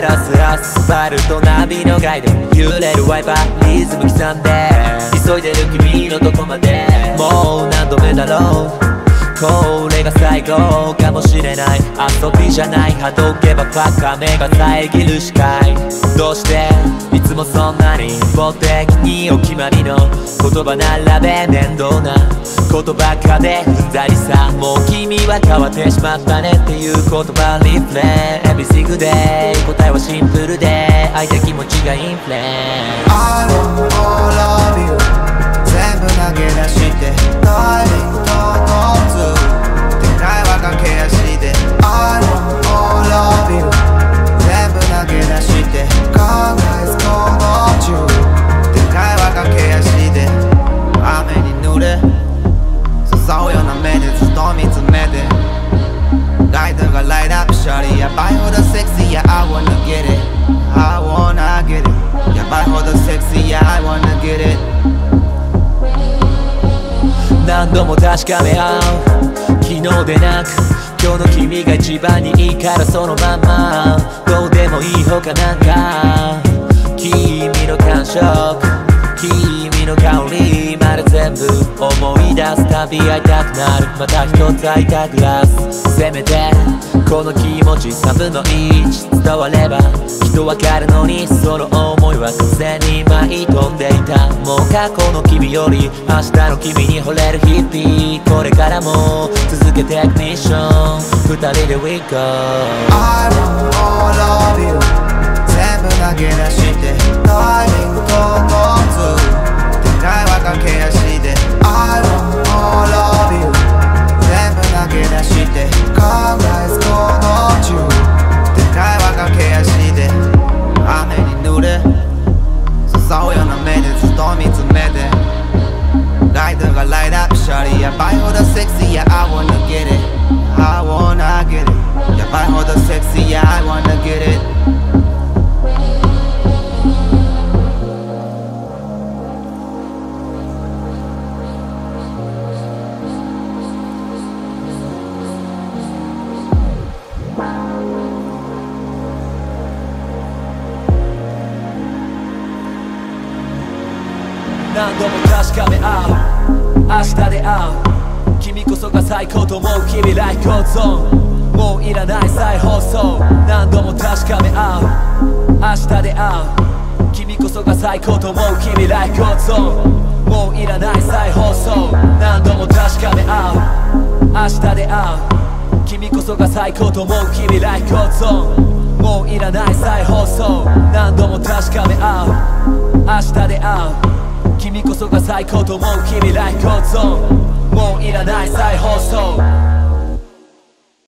ラスアスファルトナビのガイド揺れるワイパーリズム刻んで急いでる君のとこまでもう何度目だろう。これが最後かもしれない。遊びじゃないはどけばバカ目が遮る視界。どうして？いつもそんなに一方的にお決まりの言葉並べ面倒なことばっかで踏んだりさもう君は変わってしまったねっていう言葉リフレン。Everything day 答えはシンプルで。相手気持ちがインフレン。I want all of you 全部投げ出してやばいほどセクシーや I wanna get it. I wanna get it. やばいほどセクシーや I wanna get it. 何度も確かめ合う。昨日でなく今日の君が一番にいいからそのままどうでもいいほかなんか。君の感触君の香りまで全部思い出す。たび会いたくなる。また一つ会いたくなすせめて。この気持ち3分の1伝わればきっとわかるのにその思いは風に舞い飛んでいた。もう過去の君より明日の君に惚れる日々これからも続けていくミッション。二人で We go 誘うような目でずっと見つめてライトがライトアップシャリやばいほどセクシーや I wanna get it. I wanna get it. やばいほどセクシーや I wanna get it 何度も確かめ合う。明日で会う。君こそが最高と思う。君ライフコーゾーンもういらない再放送。何度も確かめ合う。明日で会う。君こそが最高と思う。君ライフコーゾーンもういらない再放送。何度も確かめ合う。明日で会う。君こそが最高と思う。君ライフコーゾーンもういらない再放送。何度も確かめ合う。明日で会う。君こそが最高と思う君ライフコーゾーンもういらない再放送。